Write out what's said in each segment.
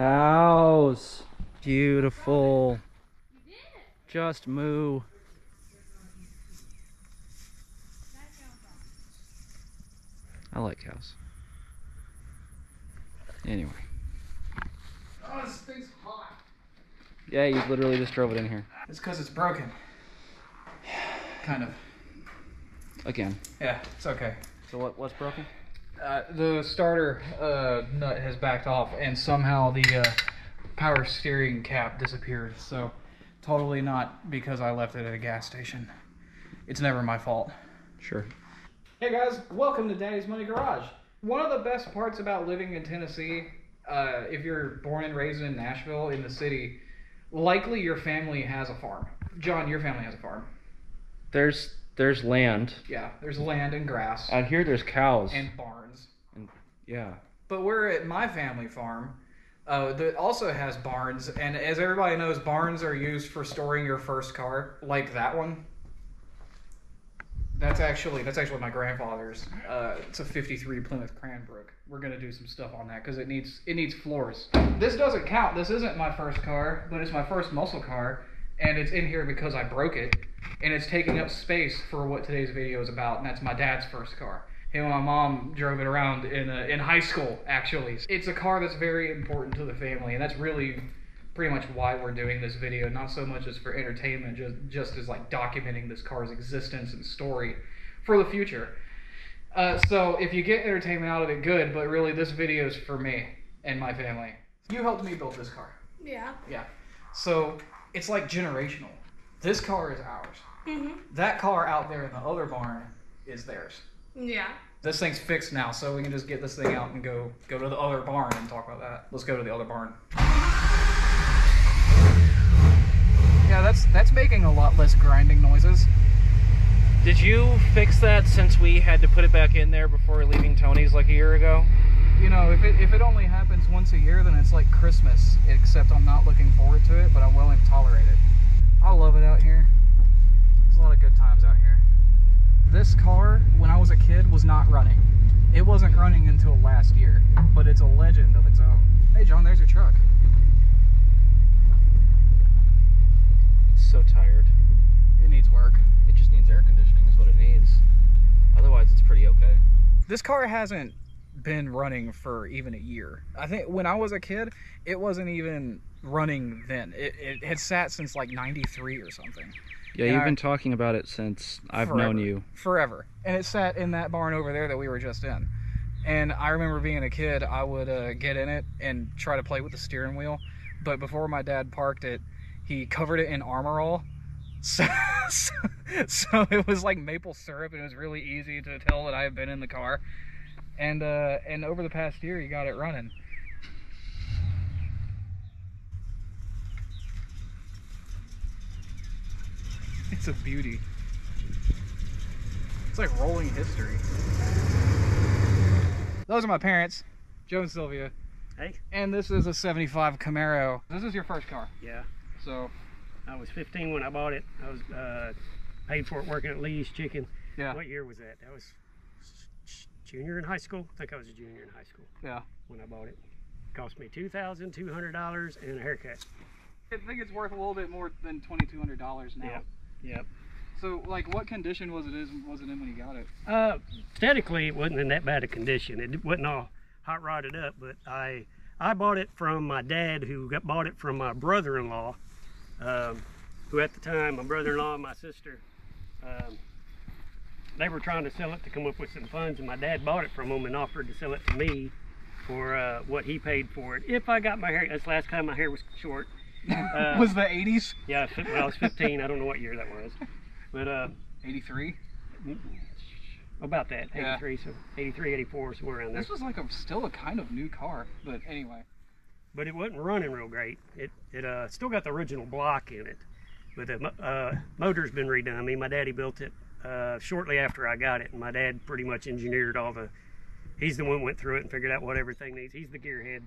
Cows. Beautiful. Just moo. I like cows. Anyway. Oh, this thing's hot. Yeah, you literally just drove it in here. It's because it's broken. Kind of. Again. Yeah, it's okay. So what what's broken? Uh, the starter uh, nut has backed off, and somehow the uh, power steering cap disappeared. So, totally not because I left it at a gas station. It's never my fault. Sure. Hey guys, welcome to Daddy's Money Garage. One of the best parts about living in Tennessee, uh, if you're born and raised in Nashville, in the city, likely your family has a farm. John, your family has a farm. There's there's land. Yeah, there's land and grass Out here there's cows. and barns. And yeah. But we're at my family farm uh, that also has barns, and as everybody knows, barns are used for storing your first car, like that one. That's actually that's actually my grandfather's. Uh, it's a '53 Plymouth Cranbrook. We're gonna do some stuff on that because it needs it needs floors. This doesn't count. This isn't my first car, but it's my first muscle car, and it's in here because I broke it, and it's taking up space for what today's video is about, and that's my dad's first car. Him and my mom drove it around in uh in high school. Actually, it's a car that's very important to the family, and that's really pretty much why we're doing this video. Not so much as for entertainment, just just as like documenting this car's existence and story for the future. Uh, so if you get entertainment out of it, good. But really, this video is for me and my family. You helped me build this car. Yeah. Yeah. So it's like generational. This car is ours. Mhm. That car out there in the other barn is theirs. Yeah. This thing's fixed now, so we can just get this thing out and go go to the other barn and talk about that. Let's go to the other barn. Yeah, that's that's making a lot less grinding noises. Did you fix that since we had to put it back in there before leaving Tony's like a year ago? You know, if it if it only happens once a year, then it's like Christmas. Except I'm not looking forward to it, but I'm willing to tolerate it. I love it out here. There's a lot of good times out here. This car, when I was a kid, was not running. It wasn't running until last year, but it's a legend of its own. Hey, John, there's your truck. It's so tired. It needs work. It just needs air conditioning is what it needs. Otherwise it's pretty okay. This car hasn't been running for even a year. I think when I was a kid, it wasn't even running then. It, it had sat since like 93 or something. Yeah, And you've I- been talking about it since I've known you. forever. And it sat in that barn over there that we were just in. And I remember being a kid, I would uh, get in it and try to play with the steering wheel. But before my dad parked it, he covered it in Armor All. So, so, so it was like maple syrup, and it was really easy to tell that I had been in the car. And uh, and over the past year, he got it running. It's a beauty. It's like rolling history. Those are my parents, Joe and Sylvia. Hey. And this is a 75 Camaro. This is your first car. Yeah, So, I was 15 when I bought it. I was uh, paid for it working at Lee's Chicken. yeah. What year was that? That was junior in high school. I think I was a junior in high school Yeah. when I bought it. Cost me two thousand two hundred dollars and a haircut. I think it's worth a little bit more than $2,200 now. Yep. Yep. So, like, what condition was it is was it in when you got it? Uh, aesthetically, it wasn't in that bad a condition. It wasn't all hot rodded up, but I I bought it from my dad, who got bought it from my brother-in-law, um, who at the time my brother-in-law and my sister, um, they were trying to sell it to come up with some funds, and my dad bought it from them and offered to sell it to me for uh, what he paid for it. If I got my hair, that's the last time my hair was short. Uh, was the 80s? yeah, when I was 15, I don't know what year that was, but uh, 83? about that, Yeah. 83, so 83, 84, somewhere around there. This was like a still a kind of new car, but anyway. but it wasn't running real great. It it uh, still got the original block in it, but the uh, motor's been redone. I mean, my daddy built it uh, shortly after I got it, and my dad pretty much engineered all the. He's the one who went through it and figured out what everything needs. He's the gearhead.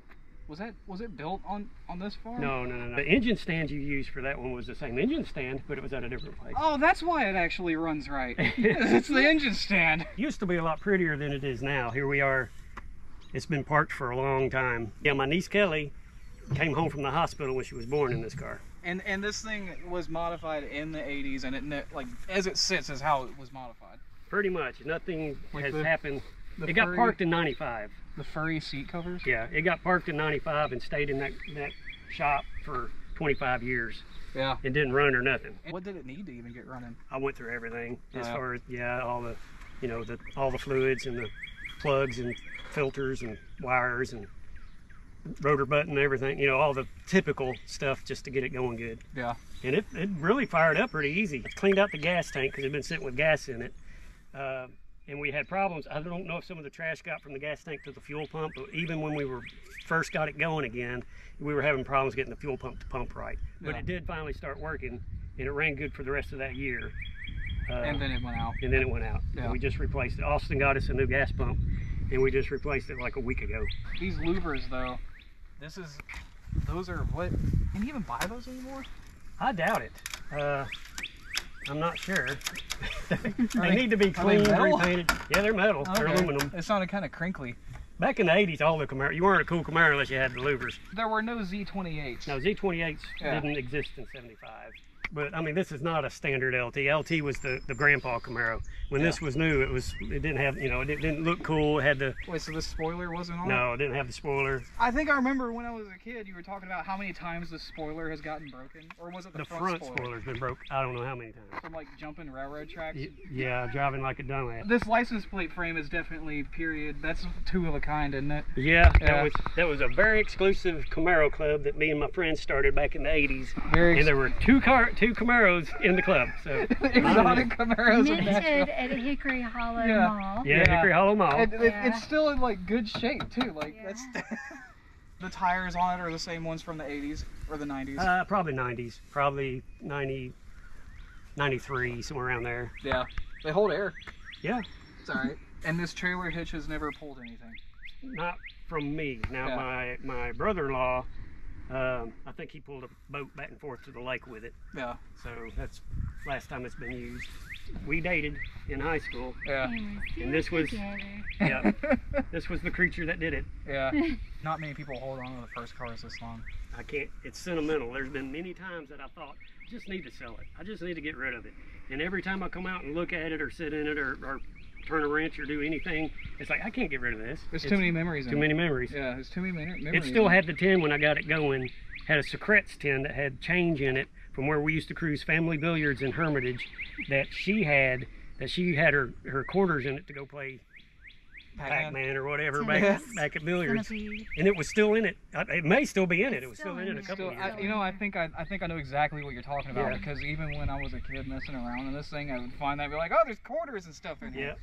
Was that was it built on on this farm? No, no, no, no. The engine stand you used for that one was the same engine stand, but it was at a different place. Oh, that's why it actually runs right. it's the engine stand. used to be a lot prettier than it is now. Here we are. It's been parked for a long time. Yeah, my niece Kelly, came home from the hospital when she was born in this car. And and this thing was modified in the 80s, and it like as it sits is how it was modified. Pretty much, nothing Like has the- happened. The It got furry- parked in '95. The furry seat covers. Yeah, it got parked in '95 and stayed in that that shop for 25 years. Yeah. It didn't run or nothing. What did it need to even get running? I went through everything as Yeah. far as yeah, all the, you know, the all the fluids and the plugs and filters and wires and rotor button everything. You know, all the typical stuff just to get it going good. Yeah. And it, it really fired up pretty easy. Cleaned out the gas tank because it had been sitting with gas in it. Uh, and we had problems. I don't know if some of the trash got from the gas tank to the fuel pump, but even when we were first got it going again, we were having problems getting the fuel pump to pump right. But Yeah. it did finally start working, and it ran good for the rest of that year. Uh, And then it went out. and then it went out. Yeah. We just replaced it. Austin got us a new gas pump, and we just replaced it like a week ago. These louvers though, this is those are what can you even buy those anymore? I doubt it. Uh, I'm not sure. they need to be cleaned, repainted. Yeah, they're metal. They're aluminum. It sounded kind of crinkly. Back in the 80s, all the Camaro, you weren't a cool Camaro unless you had the louvers. There were no Z28s. No, Z28s Yeah. didn't exist in 75. But I mean, this is not a standard LT. LT was the, the grandpa Camaro. When this was new, it was it didn't have you know it didn't look cool. It had the Wait, so the spoiler wasn't on? no, it didn't have the spoiler. I think I remember when I was a kid, you were talking about how many times the spoiler has gotten broken, or was it the, The front, front spoiler spoiler's been broke. I don't know how many times. from like jumping railroad tracks? Y- Yeah, driving like a dumbass. This license plate frame is definitely period. That's two of a kind, isn't it? Yeah, that was that was a very exclusive Camaro club that me and my friends started back in the '80s, Very and there were two car two Camaros in the club. So exotic Camaros of Minted Nashville. at Hickory Hollow Yeah. Mall. yeah, Yeah. Hickory Hollow Mall. And it, Yeah. it's still in like good shape too. Like Yeah. that's the tires on it are the same ones from the 80s or the 90s. Uh, probably 90s, probably 90, 93, somewhere around there. yeah, they hold air. Yeah, It's all right. And this trailer hitch has never pulled anything. not from me. Now Yeah. my my brother-in-law, um, I think he pulled a boat back and forth to the lake with it. Yeah, So that's last time it's been used. We dated in high school. yeah, And this was- Yeah, this was the creature that did it. yeah. Not many people hold on to the first cars this long. I can't. It's sentimental. There's been many times that I thought, I just need to sell it. I just need to get rid of it. And every time I come out and look at it or sit in it or, or turn a wrench or do anything, it's like I can't get rid of this. There's It's too many memories. too in many It. memories. Yeah, there's too many memories. It still had the tin when I got it going. Had a Secrets tin that had change in it from where we used to cruise Family Billiards in Hermitage. That she had. That she had her her quarters in it to go play Pac-Man. Pac-Man or whatever Tin. back back at billiards. And it was still in it. It may still be in it. It was Still still in in it a couple Still, of years. I, you know, I think I, I think I know exactly what you're talking about Yeah. because even when I was a kid messing around in this thing, I would find that and be like, oh, there's quarters and stuff in here. And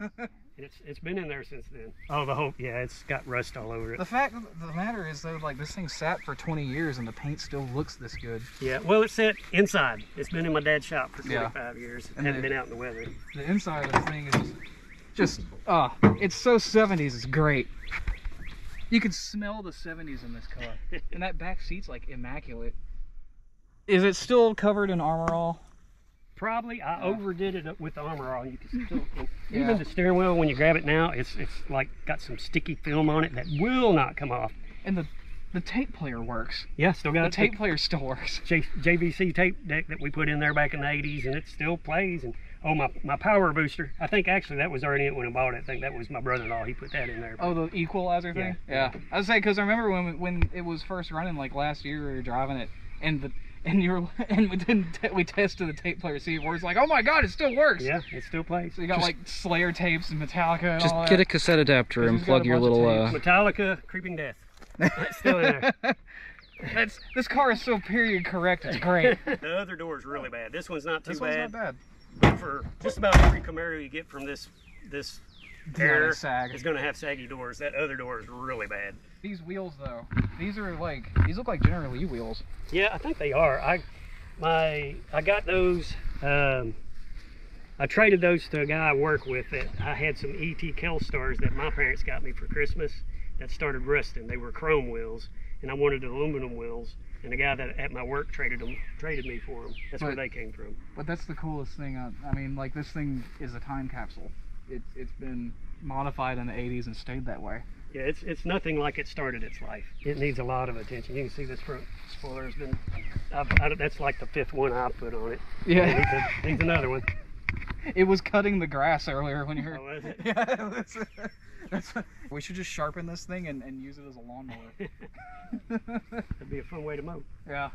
it's it's been in there since then. Oh, the whole yeah, it's got rust all over it. The fact the matter is though, like this thing sat for 20 years and the paint still looks this good. Yeah, well, it's set inside. It's been in my dad's shop for Yeah. 25 years. It And hasn't the- been out in the weather. The inside of this thing is just, just ah, it's so 70s. It's great. You can smell the 70s in this car, and that back seat's like immaculate. Is it still covered in armor all? Probably I overdid it with the armor all. You can still Yeah. even the steering wheel when you grab it now, it's it's like got some sticky film on it that will not come off. And the the tape player works. Yeah, still got The a tape player still works. J- JVC tape deck that we put in there back in the 80s, and it still plays. And oh, my my power booster. I think actually that was already it when I bought it. I think that was my brother-in-law. He put that in there. Oh, the equalizer thing. Yeah, I was saying because I remember when when it was first running, like last year, we were driving it, and the and you were and we didn't te- we tested the tape player, see where it's like, oh my god, it still works. Yeah, it still plays. So you got Just- like Slayer tapes and Metallica and Just all get a cassette adapter and has got a plug your little. Uh. Metallica, Creeping Death. It's still there. That's this car is so period correct. It's great. the other door is really bad. This one's not too this one's bad. not bad. But for just about every Camaro you get from this this Yeah, era sag. is going to have saggy doors. That other door is really bad. These wheels though, these are like these look like General Lee wheels. Yeah, I think they are. I my I got those. Um, I traded those to a guy I work with that I had some ET Kelstars that my parents got me for Christmas that started rusting. They were chrome wheels, and I wanted aluminum wheels. And the guy that at my work traded them, traded me for them. That's where they came from. But that's the coolest thing. I, I mean, like this thing is a time capsule. It, it's been modified in the 80s and stayed that way. Yeah, it's it's nothing like it started its life. It needs a lot of attention. You can see this front spoiler has been. I've, I, that's like the fifth one I put on it. It Yeah. needs, a, needs another one. it was cutting the grass earlier when you heard. Oh, was it? Yeah, that's, that's, we should just sharpen this thing and, and use it as a lawnmower. That'd be a fun way to mow. yeah.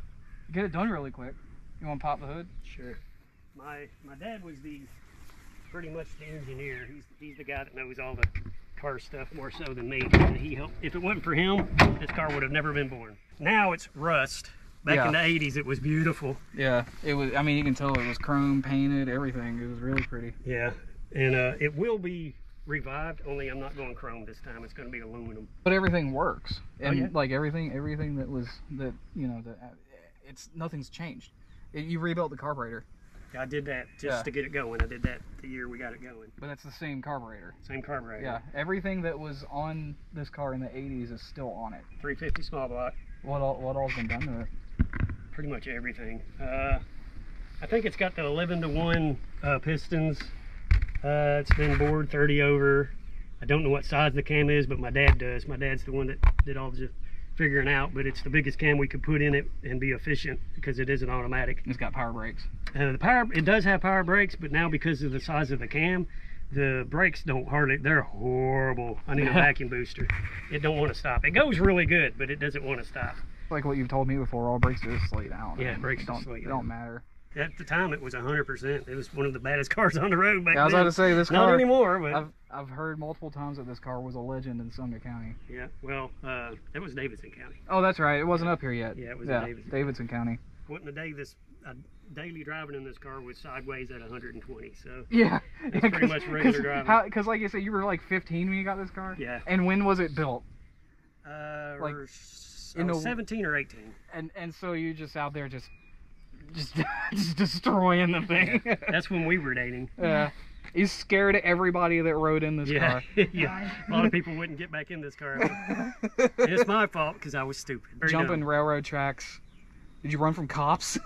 Get it done really quick. You want to pop the hood? Sure. My my dad was the pretty much the engineer. He's he's the guy that knows all the car stuff more so than me. He helped. If it wasn't for him, this car would have never been born. Now it's rust. Back in the '80s, it was beautiful. Yeah. It was. I mean, you can tell it was chrome painted, everything. It was really pretty. Yeah, and uh, it will be revived. Only I'm not going chrome this time. It's going to be aluminum. But everything works, Oh, and yeah. like everything, everything that was that you know that uh, it's nothing's changed. It, you rebuilt the carburetor, I did that just Yeah. to get it going. I did that the year we got it going. but it's the same carburetor. Same carburetor. Yeah, everything that was on this car in the '80s is still on it. 350 small block. What all? What all's been done to it? pretty much everything. Uh, I think it's got the 11 to 1 uh, pistons. Uh, it's been bored 30 over. I don't know what size the cam is, but my dad does. My dad's the one that did all the figuring out, but it's the biggest cam we could put in it and be efficient because it is an automatic. It's got power brakes. Uh, the power, it does have power brakes, but now because of the size of the cam, the brakes don't hardly, they're horrible. I need a vacuum booster. It don't want to stop. It goes really good, but it doesn't want to stop. Like what you've told me before, all brakes do is slow down. Yeah, brakes don't just you they don't matter. At the time, it was 100%. It was one of the baddest cars on the road back Yeah, I was then. about to say this car. Not anymore, but I've I've heard multiple times that this car was a legend in Sumner County. yeah. Well, uh, that was Davidson County. Oh, that's right. It wasn't up here yet. Yeah, it was in yeah, Davidson. Davidson County. Wasn't a day this uh, daily driving in this car was sideways at 120. So Yeah, It's pretty much regular driving. Because, like you said, you were like 15 when you got this car. yeah, And when was it built? uh, Like, in I the- 17 or 18. And and so you just out there just just just destroying the thing. That's when we were dating. yeah. He's scared everybody that rode in this yeah, car. yeah. A lot of people wouldn't get back in this car. it's my fault because I was stupid. Very Jumping dumb. railroad tracks. Did you run from cops?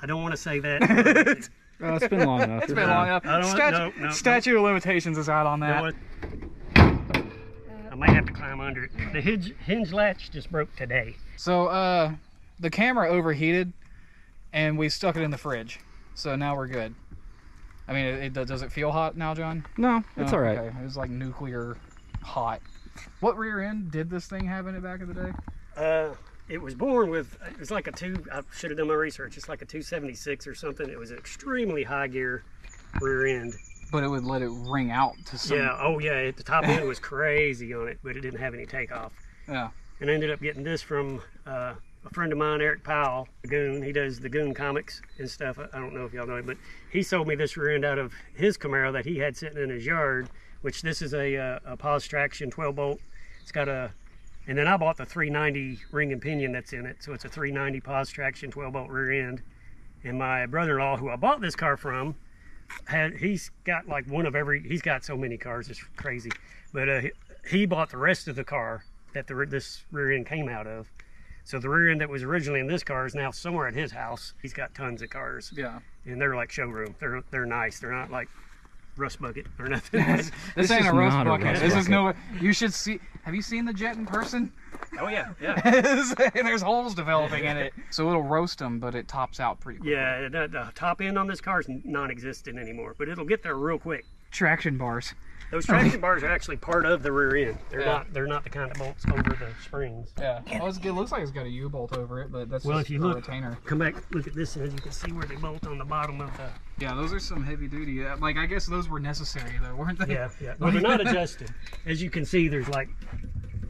I don't want to say that. Oh, it's been long enough. It's been long enough. I don't want- Statu- no, no, no. of limitations is out on that. I might have to climb under it. The hinge, hinge latch just broke today. So uh, the camera overheated, and we stuck it in the fridge. So now we're good. I mean, it, it does it feel hot now, John? No, it's Oh, all right. Okay. It was like nuclear hot. What rear end did this thing have in it back in the day? Uh, it was born with, it was like a two, I should have done my research. It's like a 276 or something. It was an extremely high gear rear end. But it would let it ring out to some. Yeah, oh yeah, the top end was crazy on it, but it didn't have any takeoff. Yeah. And I ended up getting this from uh, a friend of mine, Eric Powell, the Goon. He does the Goon comics and stuff. I don't know if y'all know him, but he sold me this rear end out of his Camaro that he had sitting in his yard, which this is a, uh, a Positraction 12 bolt. It's got a, and then I bought the 390 ring and pinion that's in it. So it's a 390 Positraction 12 bolt rear end. And my brother-in-law, who I bought this car from, had he's got like one of every. He's got so many cars, it's crazy. But uh, he, he bought the rest of the car that the this rear end came out of. So the rear end that was originally in this car is now somewhere at his house. He's got tons of cars, Yeah. and they're like showroom. They're they're nice. They're not like rust bucket or nothing. This, This ain't a roast not a bucket. roast this is no. You should see. Have you seen the jet in person? oh yeah, yeah. and there's holes developing in it, so it'll roast them, but it tops out pretty quick. Yeah, the, the top end on this car is non-existent anymore, but it'll get there real quick. Traction bars. Those traction bars are actually part of the rear end. They're Yeah. not. They're not the kind of bolts over the springs. Yeah. Well, it's, it looks like it's got a U-bolt over it, but that's Well, just if you look- retainer. Come back, look at this end. You can see where they bolt on the bottom of the. Yeah, those are some heavy duty. Like I guess those were necessary though, weren't they? Yeah, yeah. Well, they're not adjusted. As you can see, there's like,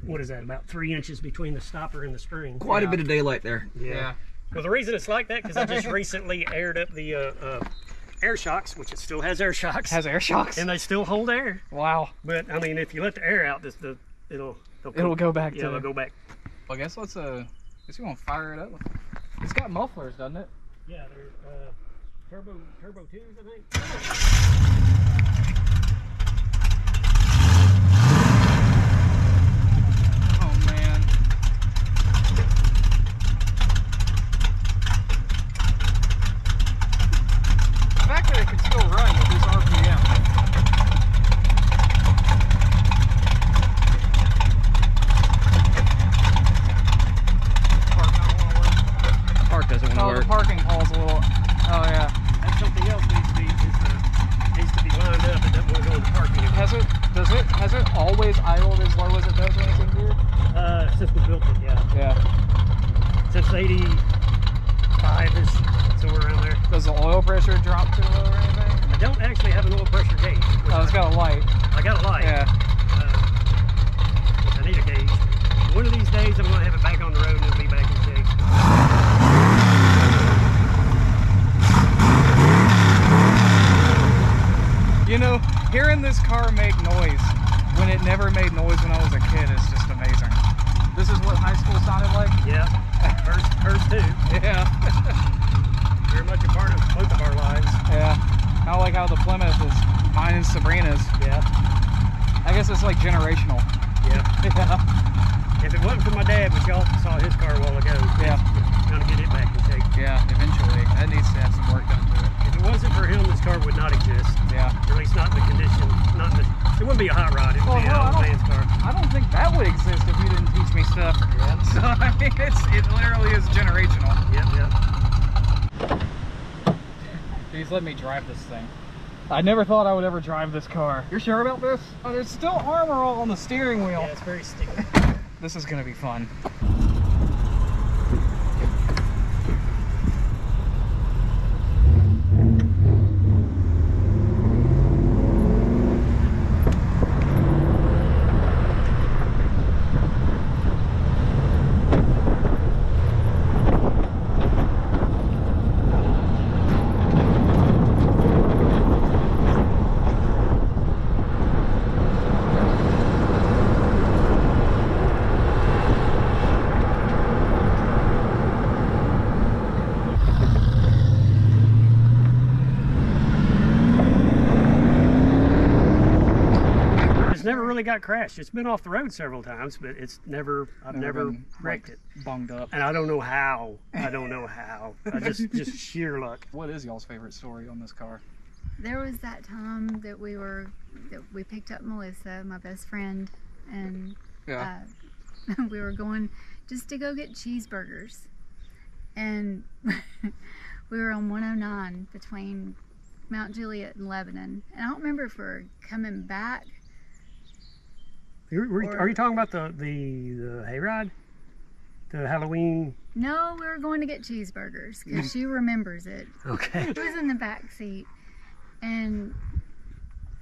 what is that? About three inches between the stopper and the spring. Quite Yeah. a bit of daylight there. Yeah. Well, the reason it's like that because I just recently aired up the uh, uh, air shocks, which it still has air shocks, Has air shocks. and they still hold air. wow. But I mean, if you let the air out, this the it'll it'll, It'll go back yeah, to. it'll go back. Well, I guess let's uh, guess you want to fire it up. It's got mufflers, doesn't it? Yeah, they're uh, turbo turbo twos, I think. Oh man. The fact that it can still run with this RPM. doesn't want to Oh, work. the parking pole's a little. Oh yeah. That's something else needs to be is, uh, needs to be lined up. It doesn't want to go in the parking. area. Has it? Does it? Has it always idled as low as it does when it's in gear? Uh, since we built it, yeah. Yeah. Since '85 is somewhere around there. Does the oil pressure drop too low or anything? I don't actually have an oil pressure gauge. Oh, it's I, got a light. I got a light. Yeah. Uh, I need a gauge. One of these days, I'm gonna have it back on the road and it'll be back in shape. You know, hearing this car make noise when it never made noise when I was a kid is just amazing. This is what high school sounded like? Yeah. Hers, hers too. Yeah. Very much a part of both of our lives. yeah. Kind of like how the Plymouth is mine and Sabrina's. Yeah. I guess it's like generational. Yeah. Yeah. If it wasn't for my dad, which y'all saw his car a while ago, Yeah. trying to get it back. Yeah, eventually. That needs to have some work done to it. If it wasn't for him, this car would not exist. Yeah. Or at least not in the condition. Not in the, it wouldn't be a hot rod. It would Well, be an hell, I old man's car. I don't think that would exist if you didn't teach me stuff. Yeah. So I mean, it's it literally is generational. Yep. Yep. Please let me drive this thing. I never thought I would ever drive this car. You're sure about this? Oh, there's still armor all on the steering wheel. Yeah, it's very sticky. This is gonna be fun. It's never really got crashed. It's been off the road several times, but it's never. I've never, been, wrecked like, it. Bunged up. And I don't know how. I don't know how. I just just sheer luck. What is y'all's favorite story on this car? There was that time that we were that we picked up Melissa, my best friend, and uh, we were going just to go get cheeseburgers, and we were on 109 between Mount Juliet and Lebanon, and I don't remember if we are coming back. Or- Are you talking about the the the hayride? The Halloween? No, we were going to get cheeseburgers because she remembers it. Okay. It was in the back seat, and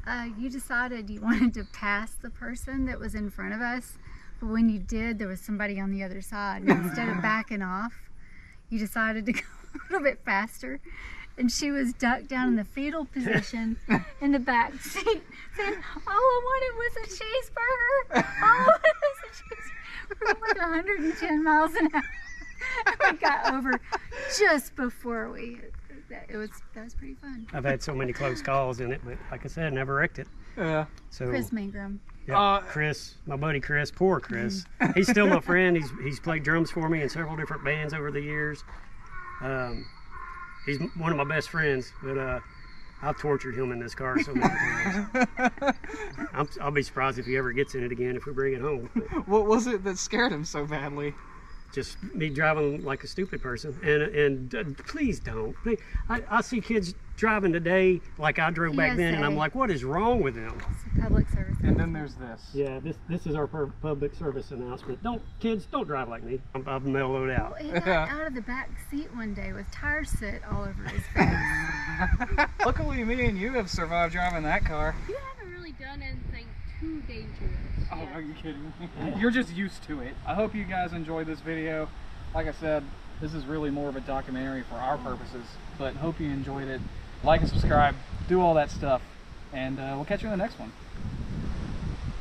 uh, you decided you wanted to pass the person that was in front of us, but when you did, there was somebody on the other side. And instead of backing off, you decided to go a little bit faster. And she was ducked down in the fetal position in the back seat, saying, "All I wanted was a cheeseburger. All I wanted was a cheeseburger." We were like 110 miles an hour. we got over just before we. It was that was pretty fun. I've had so many close calls in it, but like I said, never wrecked it. Yeah. So Chris Mangrum. yeah, Uh, Chris, my buddy Chris, poor Chris. He's still my friend. He's he's played drums for me in several different bands over the years. Um, he's one of my best friends, but uh, I've tortured him in this car so many times. I'm, I'll be surprised if he ever gets in it again if we bring it home. But What was it that scared him so badly? just me driving like a stupid person, and and uh, please don't. I, I see kids driving today like I drove back then, and I'm like, what is wrong with them? It's a public service. And then there's this. Yeah, this this is our public service announcement. Don't kids, don't drive like me. I'm, I've mellowed out. Well, he got out of the back seat one day with tire soot all over his face. Luckily, me and you have survived driving that car. You haven't really done anything too dangerous. Oh, yet. are you kidding me? You're just used to it. I hope you guys enjoyed this video. Like I said, this is really more of a documentary for our purposes, but hope you enjoyed it. Like and subscribe, do all that stuff, and uh, we'll catch you in the next one.